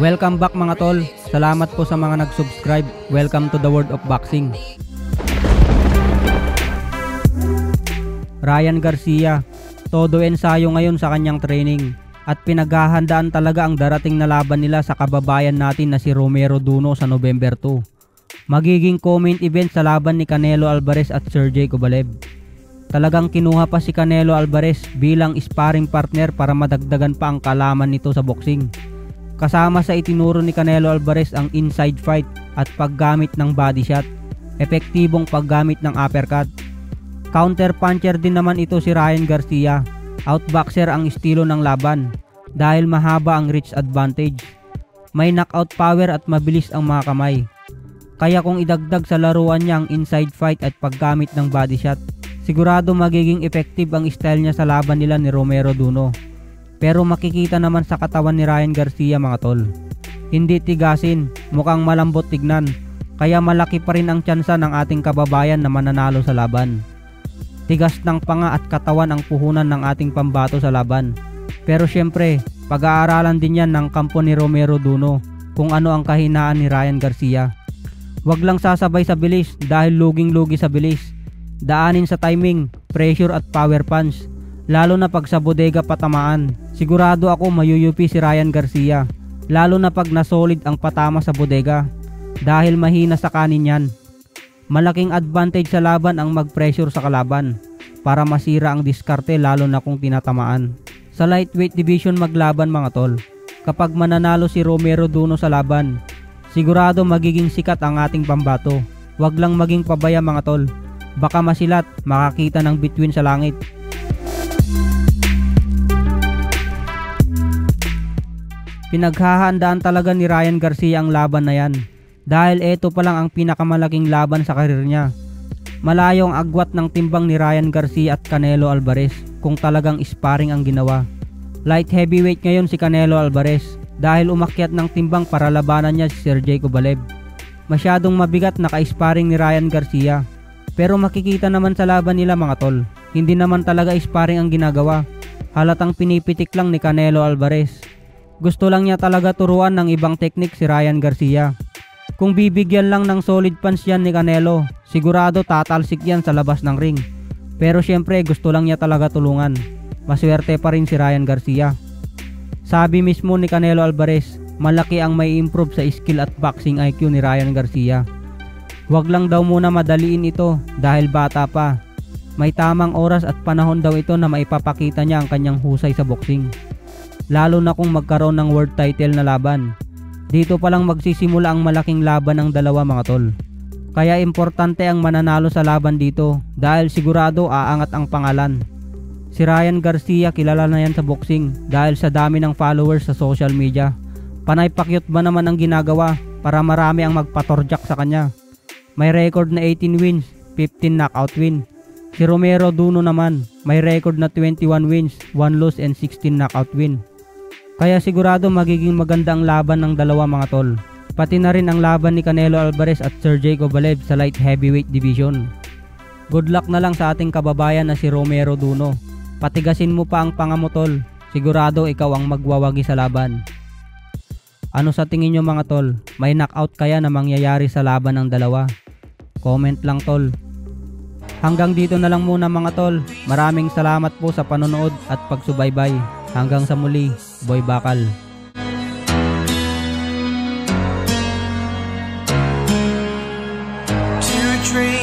Welcome back mga tol. Salamat po sa mga nag-subscribe. Welcome to the world of boxing. Ryan Garcia, todo ensayo ngayon sa kanyang training at pinaghahandaan talaga ang darating na laban nila sa kababayan natin na si Romero Duno sa November 2. Magiging comment event sa laban ni Canelo Alvarez at Sergey Kovalev. Talagang kinuha pa si Canelo Alvarez bilang sparring partner para madagdagan pa ang kalaman nito sa boxing. Kasama sa itinuro ni Canelo Alvarez ang inside fight at paggamit ng body shot, epektibong paggamit ng uppercut. Counter puncher din naman ito si Ryan Garcia. Outboxer ang estilo ng laban dahil mahaba ang reach advantage. May knockout power at mabilis ang mga kamay. Kaya kung idagdag sa laruan niya ang inside fight at paggamit ng body shot, sigurado magiging effective ang style niya sa laban nila ni Romero Duno. Pero makikita naman sa katawan ni Ryan Garcia mga tol. Hindi tigasin, mukhang malambot tignan. Kaya malaki pa rin ang tsansa ng ating kababayan na mananalo sa laban. Tigas ng panga at katawan ang puhunan ng ating pambato sa laban. Pero syempre, pag-aaralan din yan ng kampo ni Romero Duno kung ano ang kahinaan ni Ryan Garcia. Huwag lang sasabay sa bilis dahil luging-lugi sa bilis. Daanin sa timing, pressure at power punch lalo na pag sa bodega patamaan. Sigurado ako mayuyupi si Ryan Garcia, lalo na pag nasolid ang patama sa bodega dahil mahina sa kanin yan. Malaking advantage sa laban ang mag-pressure sa kalaban para masira ang diskarte lalo na kung tinatamaan. Sa lightweight division maglaban mga tol, kapag mananalo si Romero Duno sa laban, sigurado magiging sikat ang ating pambato. Huwag lang maging pabaya mga tol, baka masilat makakita ng between sa langit. Pinaghahandaan talaga ni Ryan Garcia ang laban na yan dahil ito pa lang ang pinakamalaking laban sa karir niya. Malayo ang agwat ng timbang ni Ryan Garcia at Canelo Alvarez kung talagang sparring ang ginawa. Light heavyweight ngayon si Canelo Alvarez dahil umakyat ng timbang para labanan niya si Sergey Kovalev. Masyadong mabigat na ka-sparring ni Ryan Garcia pero makikita naman sa laban nila mga tol, hindi naman talaga sparring ang ginagawa. Halatang pinipitik lang ni Canelo Alvarez gusto lang niya talaga turuan ng ibang teknik si Ryan Garcia. Kung bibigyan lang ng solid punch yan ni Canelo, sigurado tatalsik yan sa labas ng ring. Pero syempre gusto lang niya talaga tulungan. Maswerte pa rin si Ryan Garcia. Sabi mismo ni Canelo Alvarez, malaki ang may improve sa skill at boxing IQ ni Ryan Garcia. Huwag lang daw muna madaliin ito dahil bata pa. May tamang oras at panahon daw ito na maipapakita niya ang kanyang husay sa boxing lalo na kung magkaroon ng world title na laban. Dito pa lang magsisimula ang malaking laban ng dalawa mga tol. Kaya importante ang mananalo sa laban dito dahil sigurado aangat ang pangalan. Si Ryan Garcia kilala na yan sa boxing dahil sa dami ng followers sa social media. Panay pakyut ba naman ang ginagawa para marami ang magpatorjak sa kanya. May record na 18 wins, 15 knockout win. Si Romero Duno naman, may record na 21 wins, 1 loss and 16 knockout win. Kaya sigurado magiging maganda ang laban ng dalawa mga tol. Pati na rin ang laban ni Canelo Alvarez at Sergey Kovalev sa light heavyweight division. Good luck na lang sa ating kababayan na si Romero Duno. Patigasin mo pa ang pangamotol. Sigurado ikaw ang magwawagi sa laban. Ano sa tingin nyo mga tol? May knockout kaya na mangyayari sa laban ng dalawa? Comment lang tol. Hanggang dito na lang muna mga tol. Maraming salamat po sa panonood at pagsubaybay. Hanggang sa muli, Boy Bakal. To dream